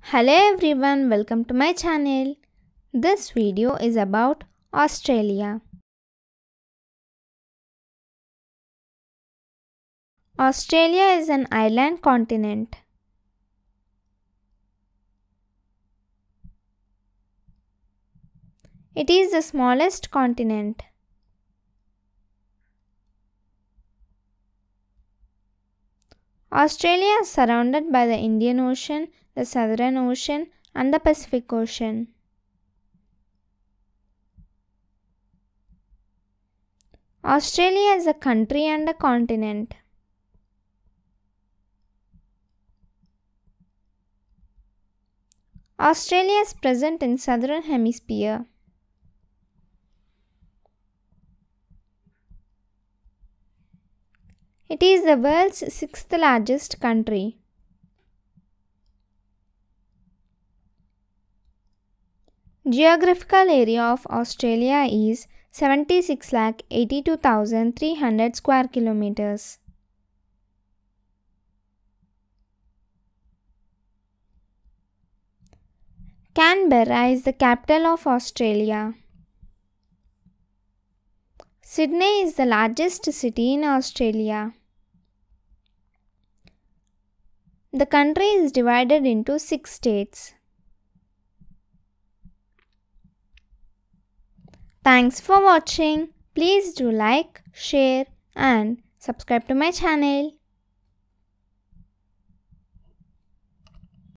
Hello everyone, welcome to my channel. This video is about Australia. Australia is an island continent. It is the smallest continent. Australia is surrounded by the Indian Ocean, the Southern Ocean, and the Pacific Ocean. Australia is a country and a continent. Australia is present in southern hemisphere. It is the world's sixth largest country. Geographical area of Australia is 76,82,300 square kilometers. Canberra is the capital of Australia. Sydney is the largest city in Australia. The country is divided into six states. Thanks for watching. Please do like, share and subscribe to my channel.